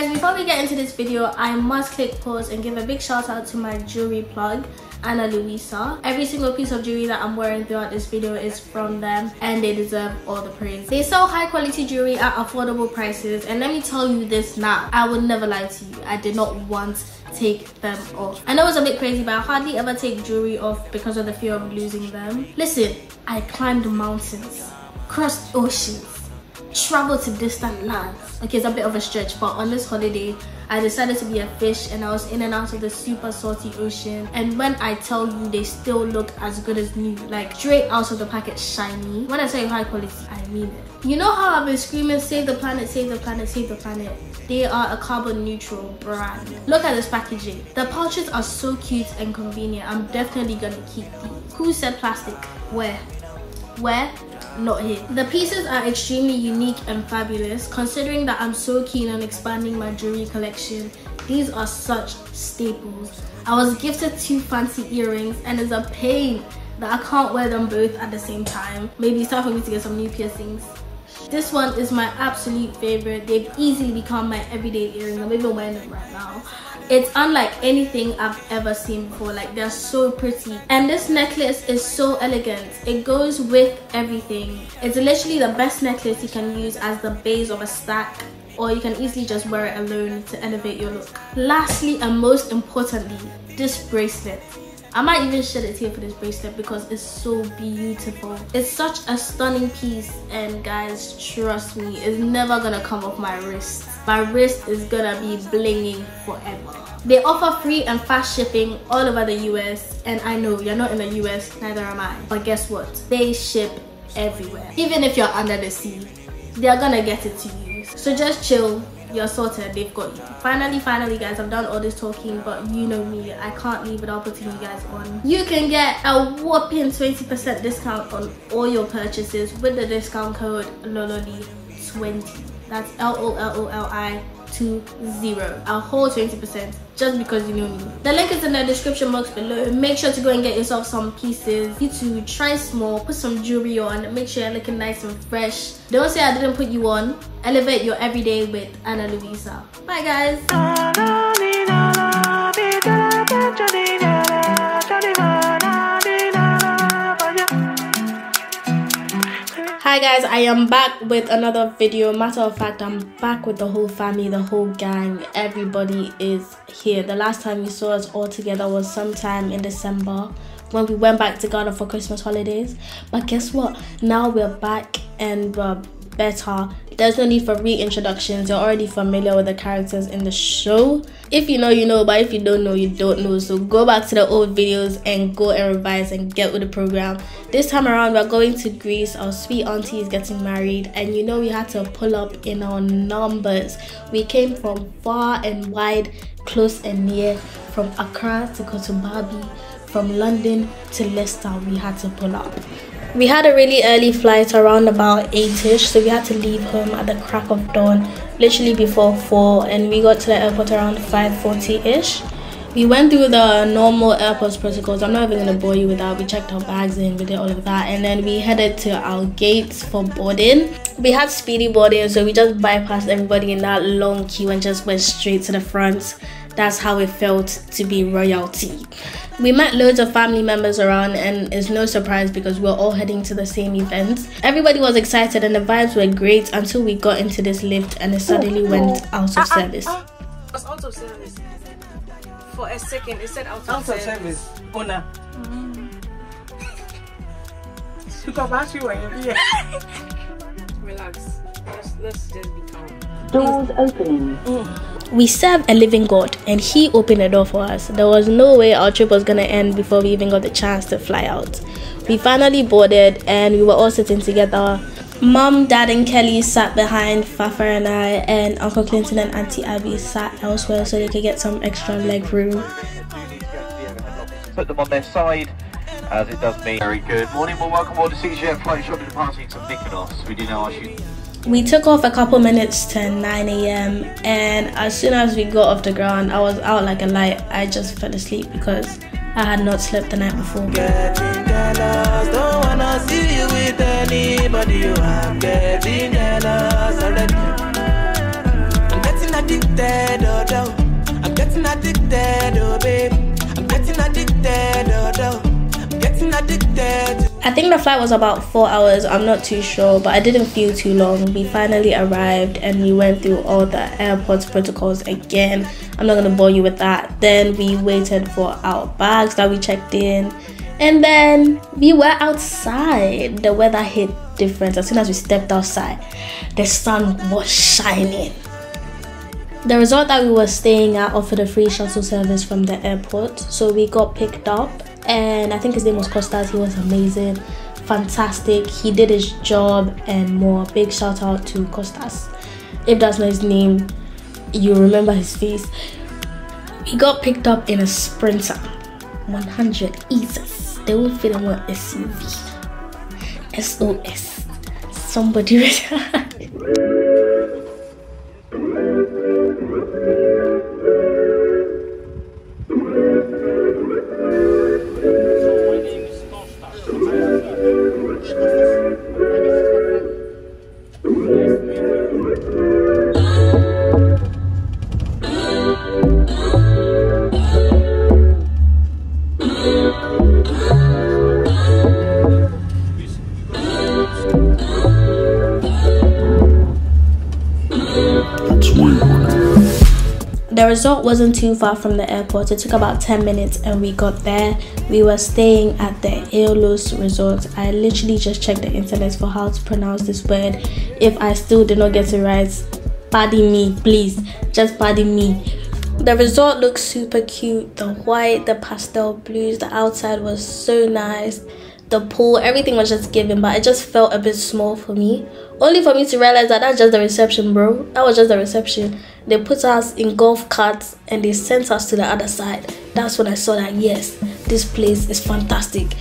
guys, before we get into this video, I must click pause and give a big shout out to my jewelry plug. Ana Luisa. Every single piece of jewelry that I'm wearing throughout this video is from them and they deserve all the praise. They sell high quality jewelry at affordable prices and let me tell you this now, I would never lie to you. I did not want take them off. I know it's a bit crazy but I hardly ever take jewelry off because of the fear of losing them. Listen, I climbed mountains, crossed oceans, traveled to distant lands. Okay, it's a bit of a stretch, but on this holiday, I decided to be a fish and I was in and out of the super salty ocean. And when I tell you they still look as good as new, like straight out of the packet shiny. When I say high quality, I mean it. You know how I've been screaming, save the planet, save the planet, save the planet? They are a carbon neutral brand. Look at this packaging. The pouches are so cute and convenient. I'm definitely gonna keep these. Who said plastic? Where? Where? Not here. The pieces are extremely unique and fabulous considering that I'm so keen on expanding my jewelry collection. These are such staples. I was gifted two fancy earrings and it's a pain that I can't wear them both at the same time. Maybe it's time for me to get some new piercings. This one is my absolute favorite. They've easily become my everyday earrings. I'm even wearing them right now it's unlike anything I've ever seen before. Like they're so pretty. And this necklace is so elegant. It goes with everything. It's literally the best necklace you can use as the base of a stack or you can easily just wear it alone to elevate your look. Lastly and most importantly this bracelet I might even shed a tear for this bracelet because it's so beautiful. It's such a stunning piece and guys, trust me, it's never gonna come off my wrist. My wrist is gonna be blinging forever. They offer free and fast shipping all over the US and I know you're not in the US, neither am I. But guess what? They ship everywhere. Even if you're under the sea, they're gonna get it to you. So just chill, you're sorted they've got you finally finally guys i've done all this talking but you know me i can't leave without putting you guys on. You can get a whopping 20 percent discount on all your purchases with the discount code lololi 20 that's l-o-l-o-l-i to zero. A whole 20 percent just because you know me. The link is in the description box below. Make sure to go and get yourself some pieces. You to try small put some jewelry on make sure you're looking nice and fresh. Don't say i didn't put you on. Elevate your everyday with ana luisa bye guys hi guys i am back with another video. Matter of fact i'm back with the whole family the whole gang. Everybody is here. The last time you saw us all together was sometime in december when we went back to ghana for christmas holidays. But guess what? Now we're back and we're better. There's no need for reintroductions. You're already familiar with the characters in the show. If you know, you know, but if you don't know, you don't know. So go back to the old videos and go and revise and get with the program. This time around, we're going to Greece. Our sweet auntie is getting married, and you know, we had to pull up in our numbers. We came from far and wide, close and near, from Accra to Kotobabi, from London to Leicester. We had to pull up. We had a really early flight around about 8ish, so we had to leave home at the crack of dawn, literally before 4, and we got to the airport around 5.40ish. We went through the normal airport protocols. I'm not even gonna bore you with that. We checked our bags in, we did all of that, and then we headed to our gates for boarding. We had speedy boarding, so we just bypassed everybody in that long queue and just went straight to the front. That's how it felt to be royalty. We met loads of family members around, and it's no surprise because we're all heading to the same event. Everybody was excited, and the vibes were great until we got into this lift and it suddenly went out of service. It was out of service. For a second, it said out of service. Out of service. service. Owner. Because actually when you're here. Relax. Let's, let's just be calm. Doors opening. We serve a living God, and He opened the door for us. There was no way our trip was gonna end before we even got the chance to fly out. We finally boarded, and we were all sitting together. Mom, Dad, and Kelly sat behind Fafa and I, and Uncle Clinton and Auntie Abby sat elsewhere so they could get some extra leg room. Put them on their side, as it does me. Very good. Morning, well, welcome aboard the CGF flight shortly departing from Mykonos. We do now ask you We took off a couple minutes to 9 a.m. and as soon as we got off the ground, I was out like a light. I just fell asleep because I had not slept the night before. Addicted, oh, no. I'm getting addicted, oh, babe. I'm getting addicted, oh, no. I'm getting addicted. I think the flight was about four hours, I'm not too sure, but I didn't feel too long. We finally arrived and we went through all the airport protocols again. I'm not gonna bore you with that. Then we waited for our bags that we checked in, and then we were outside. The weather hit different. As soon as we stepped outside, the sun was shining. The resort that we were staying at offered a free shuttle service from the airport, so we got picked up and I think his name was Costas. He was amazing, fantastic. He did his job and more. Big shout out to Costas. If that's not his name, you remember his face. He got picked up in a Sprinter 100 Easus. They won't fit in one SUV. SOS. Somebody The resort wasn't too far from the airport. It took about 10 minutes and we got there. We were staying at the Aeolos Resort. I literally just checked the internet for how to pronounce this word. If I still did not get it right, pardon me, please. Just pardon me. The resort looks super cute. The white, the pastel blues, the outside was so nice the pool, everything was just given, but it just felt a bit small for me. Only for me to realize that that's just the reception, bro. That was just the reception. They put us in golf carts and they sent us to the other side. That's when I saw that yes, this place is fantastic.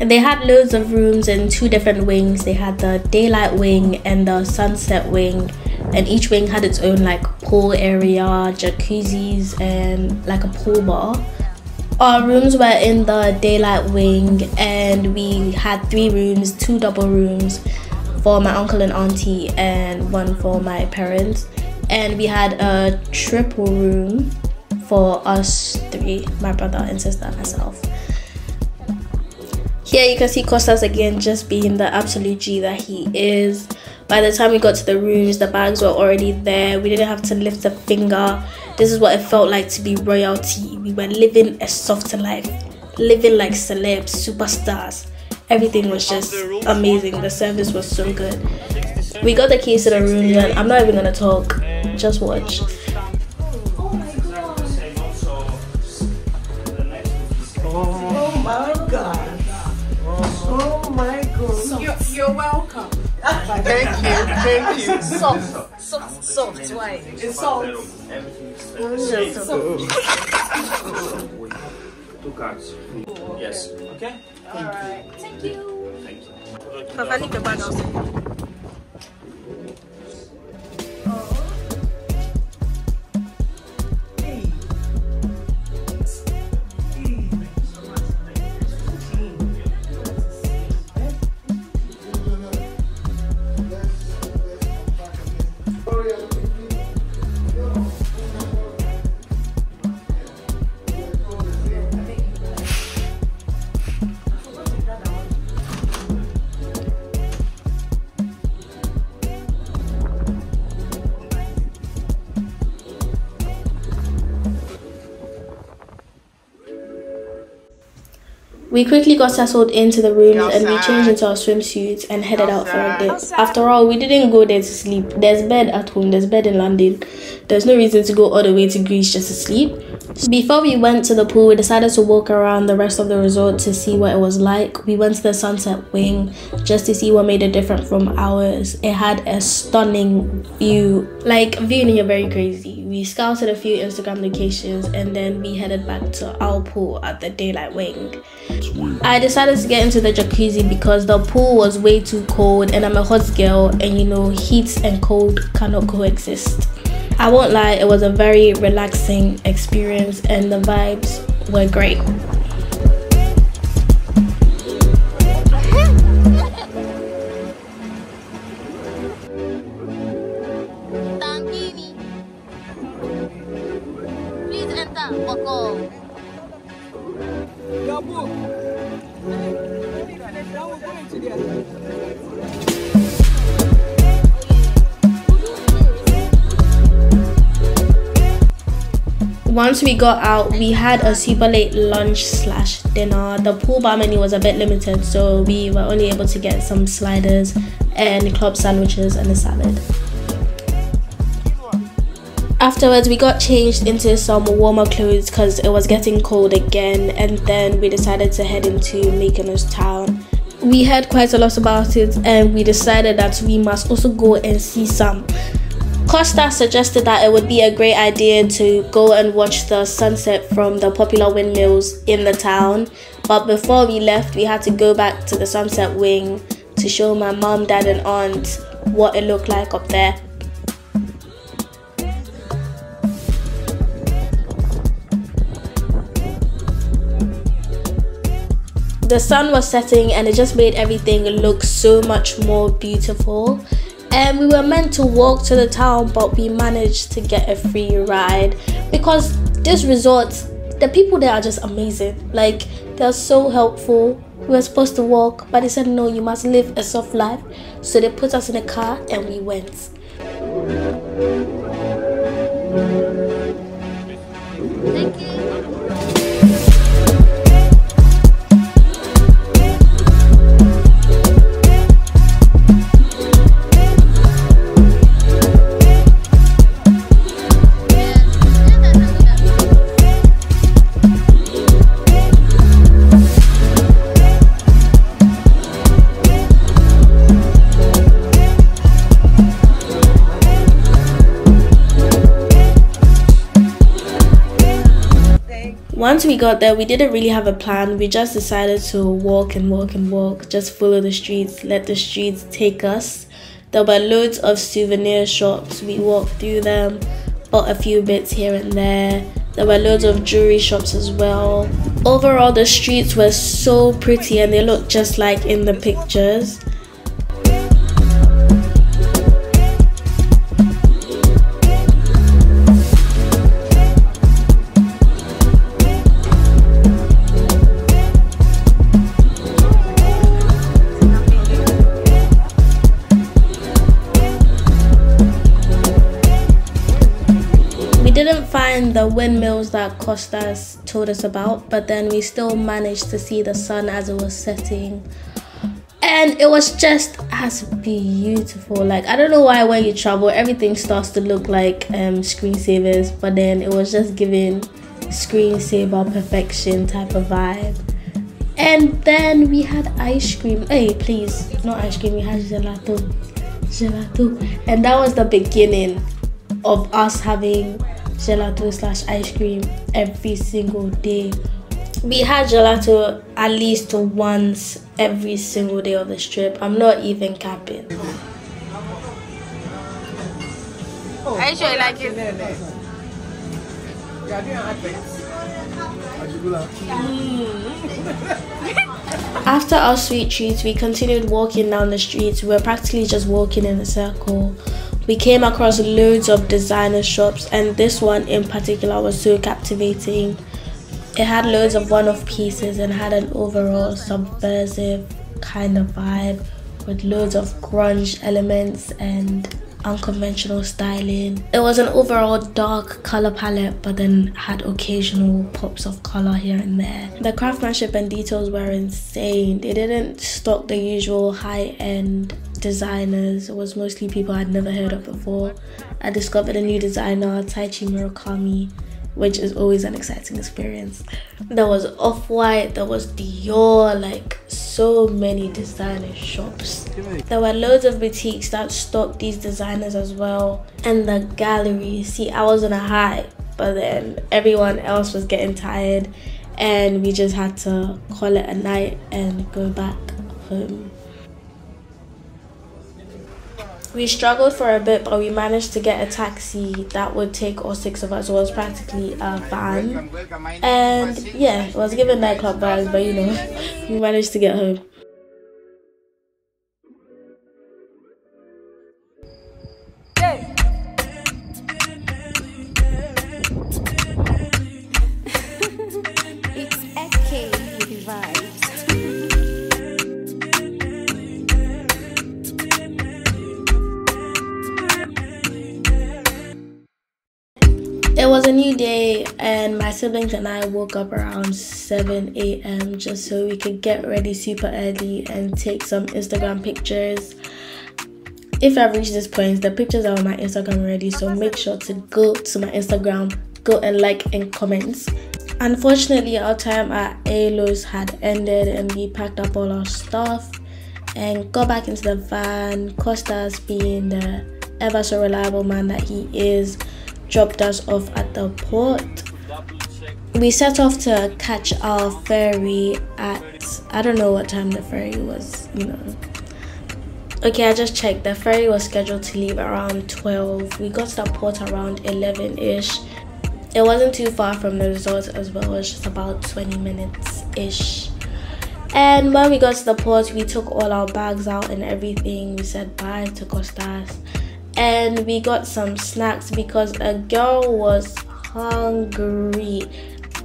And they had loads of rooms in two different wings. They had the daylight wing and the sunset wing. And each wing had its own like pool area, jacuzzis, and like a pool bar our rooms were in the daylight wing and we had three rooms two double rooms for my uncle and auntie and one for my parents. And we had a triple room for us three my brother and sister and myself. Here you can see Costas again just being the absolute G that he is. By the time we got to the rooms the bags were already there. We didn't have to lift a finger this is what it felt like to be royalty. We were living a softer life, living like celebs, superstars. Everything was just amazing. The service was so good. We got the keys to the room, and I'm not even gonna talk. Just watch. Oh my god. Oh my god. You're, you're welcome. Thank you. Thank you. Soft, soft, soft white. It's soft. Two cards. Yes. Okay. Alright. Thank you. Thank you. Papa, leave the bag We quickly got settled into the rooms and we changed into our swimsuits and headed out for a dip. After all, we didn't go there to sleep. There's bed at home, there's bed in London. There's no reason to go all the way to Greece just to sleep. Before we went to the pool, we decided to walk around the rest of the resort to see what it was like. We went to the sunset wing just to see what made it different from ours. It had a stunning view. Like, viewing you're very crazy. We scouted a few Instagram locations and then we headed back to our pool at the daylight wing. I decided to get into the jacuzzi because the pool was way too cold and I'm a hot girl and you know heat and cold cannot coexist. I won't lie, it was a very relaxing experience and the vibes were great. Once we got out we had a super late lunch slash dinner. The pool bar menu was a bit limited so we were only able to get some sliders and club sandwiches and a salad. Afterwards we got changed into some warmer clothes because it was getting cold again and then we decided to head into Mykonos town. We heard quite a lot about it and we decided that we must also go and see some Costa suggested that it would be a great idea to go and watch the sunset from the popular windmills in the town. But before we left, we had to go back to the sunset wing to show my mom, dad, and aunt what it looked like up there. The sun was setting and it just made everything look so much more beautiful and we were meant to walk to the town but we managed to get a free ride because this resort the people there are just amazing. Like they're so helpful. We were supposed to walk but they said no you must live a soft life. So they put us in a car and we went. Once we got there we didn't really have a plan. We just decided to walk and walk and walk just follow the streets let the streets take us. There were loads of souvenir shops. We walked through them bought a few bits here and there. There were loads of jewelry shops as well. Overall the streets were so pretty and they looked just like in the pictures windmills that Costas told us about, but then we still managed to see the sun as it was setting. And it was just as beautiful. Like I don't know why when you travel everything starts to look like um screensavers, but then it was just giving screensaver perfection type of vibe. And then we had ice cream. Hey, please, not ice cream, we had gelato. Gelato. And that was the beginning of us having gelato slash ice cream every single day. We had gelato at least once every single day of the trip. I'm not even capping. Are you sure you like it? Mm. After our sweet treats, we continued walking down the streets. We were practically just walking in a circle. We came across loads of designer shops, and this one in particular was so captivating. It had loads of one off pieces and had an overall subversive kind of vibe with loads of grunge elements and unconventional styling. It was an overall dark color palette but then had occasional pops of color here and there. The craftsmanship and details were insane. They didn't stock the usual high-end designers. Was mostly people I'd never heard of before. I discovered a new designer, Taichi Murakami, which is always an exciting experience. There was Off-White, there was Dior, like so many designer shops. There were loads of boutiques that stocked these designers as well. And the gallery, see I was on a high, but then everyone else was getting tired and we just had to call it a night and go back home. We struggled for a bit, but we managed to get a taxi that would take all six of us. It was practically a van. And yeah, it was given nightclub vibes, but you know, we managed to get home. And my siblings and I woke up around 7 a.m. just so we could get ready super early and take some Instagram pictures. If I've reached this point, the pictures are on my Instagram already, so make sure to go to my Instagram, go and like and comment. Unfortunately, our time at Aeolos had ended and we packed up all our stuff and got back into the van. Costas, being the ever so reliable man that he is, dropped us off at the port. We set off to catch our ferry at I don't know what time the ferry was, you know. Okay, I just checked. The ferry was scheduled to leave around 12. We got to the port around 11 ish. It wasn't too far from the resort as well, it was just about 20 minutes ish. And when we got to the port, we took all our bags out and everything. We said bye to Costas and we got some snacks because a girl was hungry.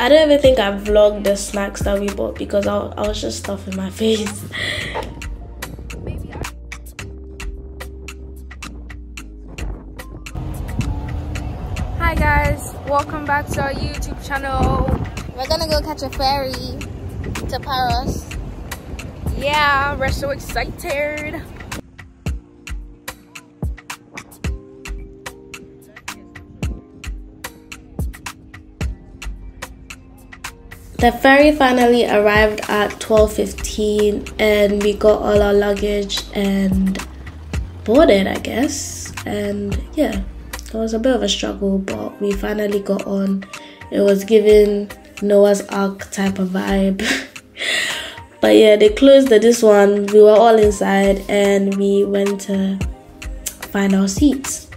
I don't even think I vlogged the snacks that we bought because I, I was just stuffing my face. Hi guys, welcome back to our YouTube channel. We're gonna go catch a ferry to Paros. Yeah, we're so excited. The ferry finally arrived at 12:15 and we got all our luggage and boarded, I guess. And yeah, it was a bit of a struggle, but we finally got on. It was given Noah's Ark type of vibe. but yeah, they closed this one. We were all inside and we went to find our seats.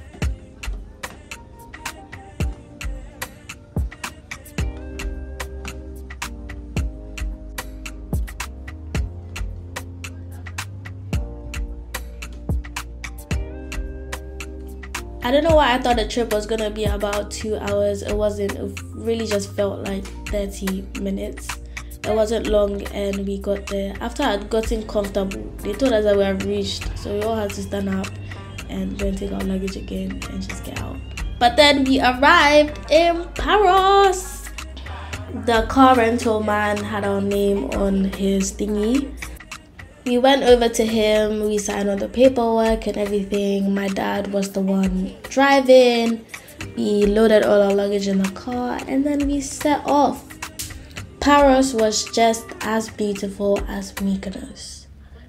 Don't know why I thought the trip was gonna be about two hours. It wasn't. It really just felt like 30 minutes. It wasn't long, and we got there. After I'd gotten comfortable, they told us that we have reached, so we all had to stand up and go and take our luggage again and just get out. But then we arrived in Paros. The car rental man had our name on his thingy we went over to him, we signed all the paperwork and everything. My dad was the one driving. We loaded all our luggage in the car and then we set off. Paros was just as beautiful as Mykonos.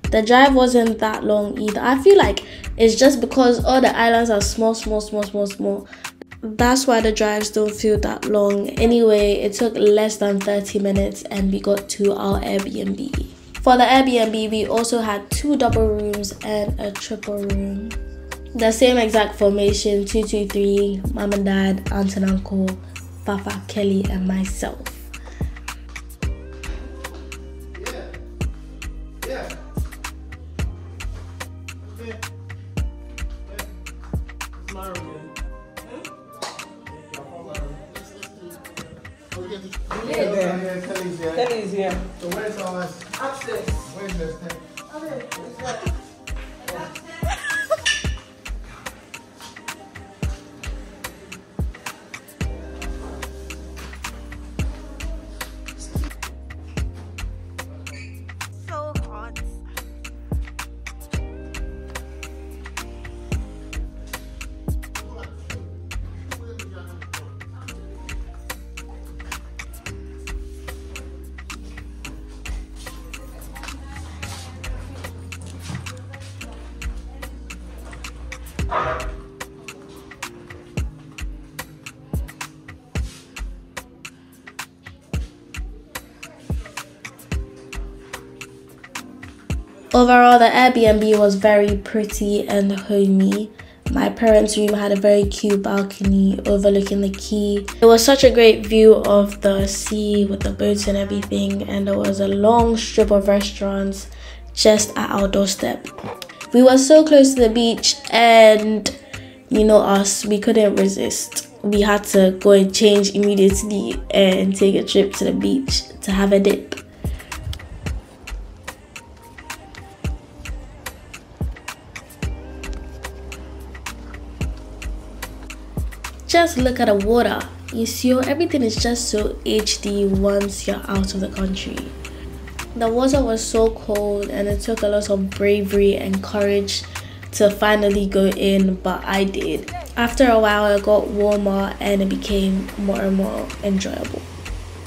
The drive wasn't that long either. I feel like it's just because all the islands are small, small, small, small, small. That's why the drives don't feel that long. Anyway, it took less than 30 minutes and we got to our Airbnb. For the Airbnb, we also had two double rooms and a triple room. The same exact formation 223, mom and dad, aunt and uncle, Papa, Kelly, and myself. Kelly's here. So where's ours? Upstairs. Where's this thing? So Overall, the Airbnb was very pretty and homey. My parents' room had a very cute balcony overlooking the quay. It was such a great view of the sea with the boats and everything, and there was a long strip of restaurants just at our doorstep. We were so close to the beach, and you know us, we couldn't resist. We had to go and change immediately and take a trip to the beach to have a dip. Just look at the water. You see, everything is just so HD once you're out of the country. The water was so cold and it took a lot of bravery and courage to finally go in, but I did. After a while, it got warmer and it became more and more enjoyable.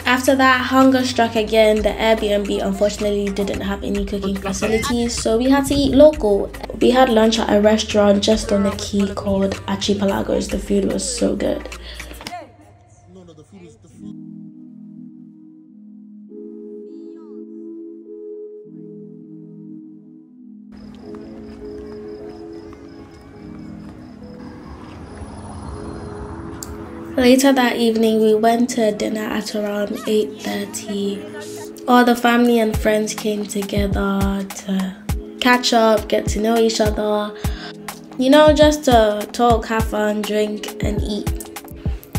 After that, hunger struck again. The Airbnb unfortunately didn't have any cooking facilities, so we had to eat local. We had lunch at a restaurant just on the quay called Archipelagos. The food was so good. Later that evening, we went to dinner at around 8.30. All the family and friends came together to catch up, get to know each other, you know, just to talk, have fun, drink, and eat.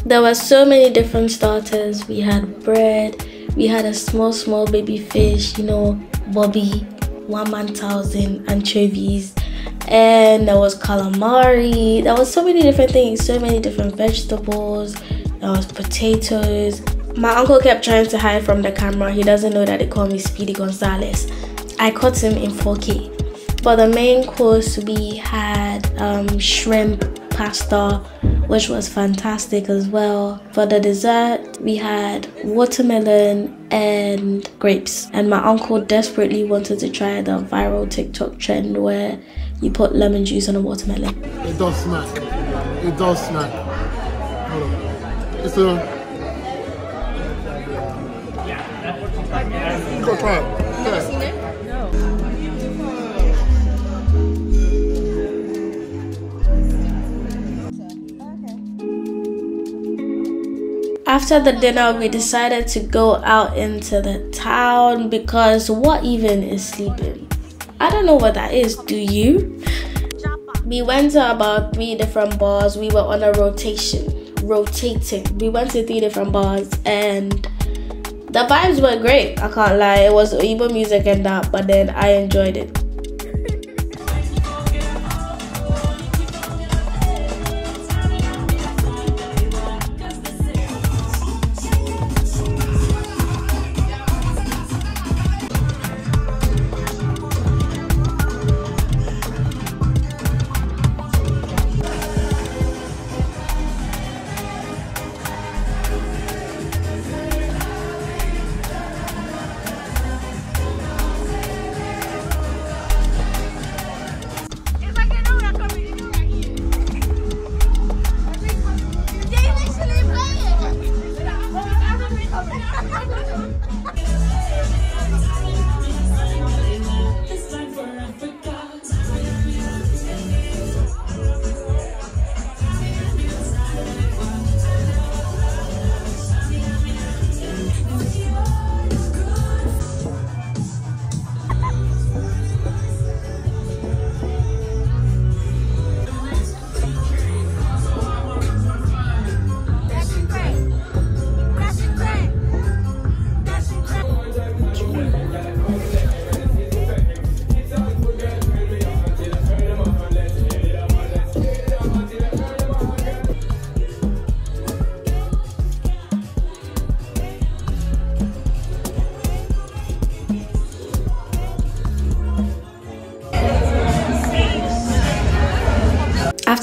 There were so many different starters. We had bread, we had a small, small baby fish, you know, bobby, one man thousand anchovies, and there was calamari. There was so many different things so many different vegetables. There was potatoes. My uncle kept trying to hide from the camera. He doesn't know that they call me speedy gonzales i caught him in 4k for the main course we had um, shrimp pasta which was fantastic as well. For the dessert we had watermelon and grapes. And my uncle desperately wanted to try the viral tiktok trend where you put lemon juice on a watermelon. It does smack. It does smack. Hold on. It's a. Go try it. After the dinner, we decided to go out into the town because what even is sleeping? I don't know what that is. Do you? We went to about three different bars. We were on a rotation, rotating. We went to three different bars and the vibes were great. I can't lie. It was Igbo music and that, but then I enjoyed it.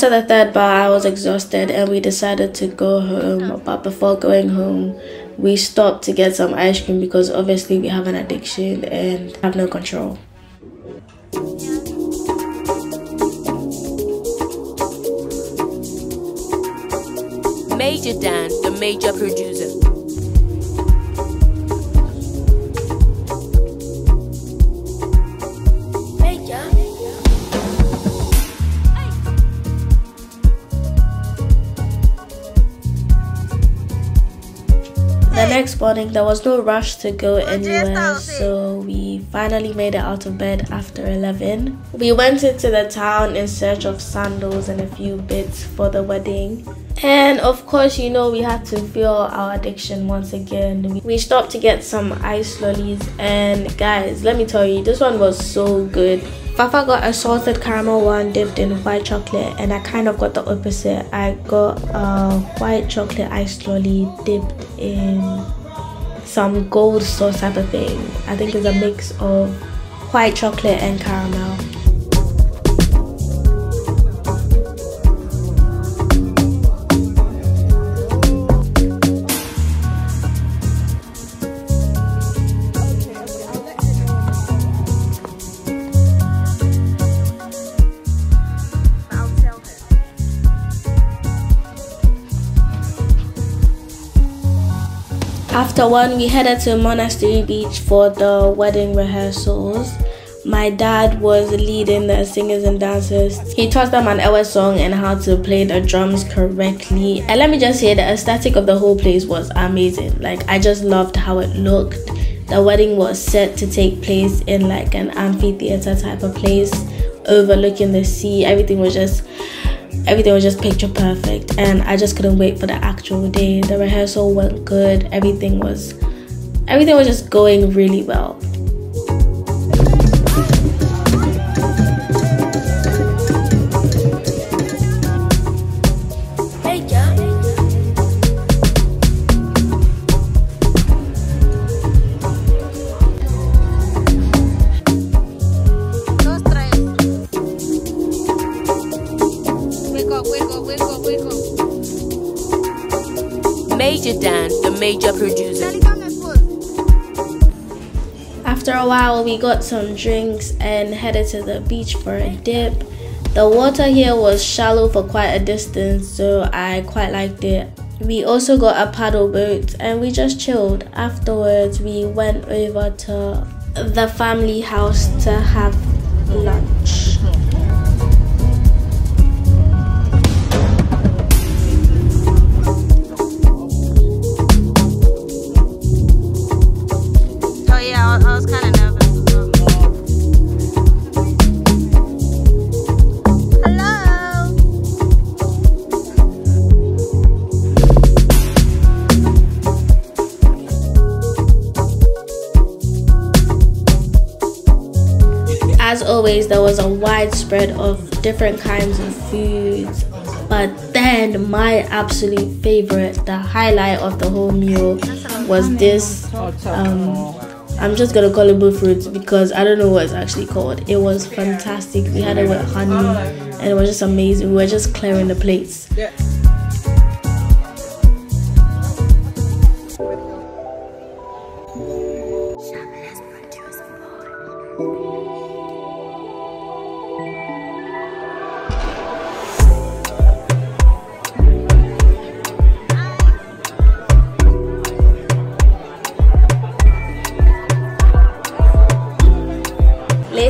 After the third bar, I was exhausted and we decided to go home. But before going home, we stopped to get some ice cream because obviously we have an addiction and have no control. Major Dan, the major producer. Next morning, there was no rush to go anywhere, so we finally made it out of bed after 11. We went into the town in search of sandals and a few bits for the wedding. And of course, you know, we had to feel our addiction once again. We stopped to get some ice lollies and guys, let me tell you, this one was so good. Fafa got a salted caramel one dipped in white chocolate and I kind of got the opposite. I got a white chocolate ice lolly dipped in some gold sauce type of thing. I think it's a mix of white chocolate and caramel. After one, we headed to Monastery Beach for the wedding rehearsals. My dad was leading the singers and dancers. He taught them an Ewe song and how to play the drums correctly. And let me just say, the aesthetic of the whole place was amazing. Like, I just loved how it looked. The wedding was set to take place in like an amphitheater type of place, overlooking the sea. Everything was just everything was just picture perfect and i just couldn't wait for the actual day. The rehearsal went good. Everything was everything was just going really well we got some drinks and headed to the beach for a dip. The water here was shallow for quite a distance, so I quite liked it. We also got a paddle boat and we just chilled. Afterwards, we went over to the family house to have lunch. Oh yeah, I was, I was kind of There was a wide spread of different kinds of foods. But then, my absolute favorite, the highlight of the whole meal, was this. Um, I'm just gonna call it bull fruit because I don't know what it's actually called. It was fantastic. We had it with honey, and it was just amazing. We were just clearing the plates.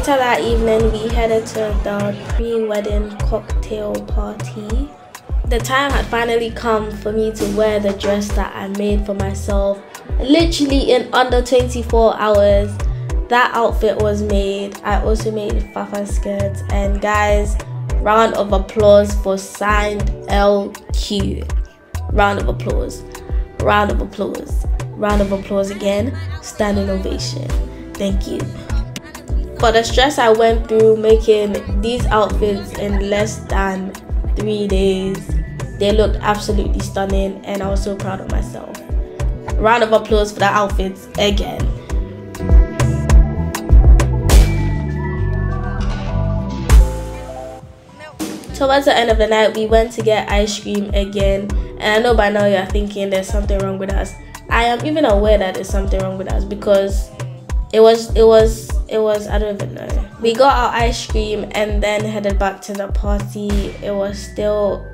Later that evening, we headed to the pre-wedding cocktail party. The time had finally come for me to wear the dress that I made for myself. Literally in under 24 hours, that outfit was made. I also made Fafa skirts. And guys, round of applause for signed LQ. Round of applause. Round of applause. Round of applause again. Standing ovation. Thank you for the stress I went through making these outfits in less than three days. They looked absolutely stunning and I was so proud of myself. Round of applause for the outfits again. Towards the end of the night, we went to get ice cream again. And I know by now you're thinking there's something wrong with us. I am even aware that there's something wrong with us because it was it was it was i don't even know. We got our ice cream and then headed back to the party. It was still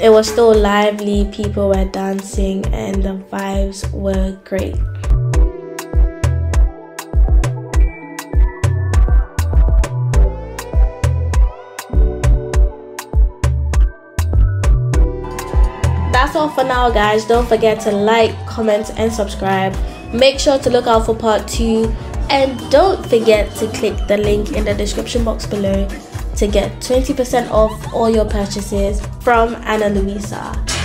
it was still lively. People were dancing and the vibes were great. That's all for now guys. Don't forget to like comment and subscribe. Make sure to look out for part two And don't forget to click the link in the description box below to get 20% off all your purchases from Ana Luisa.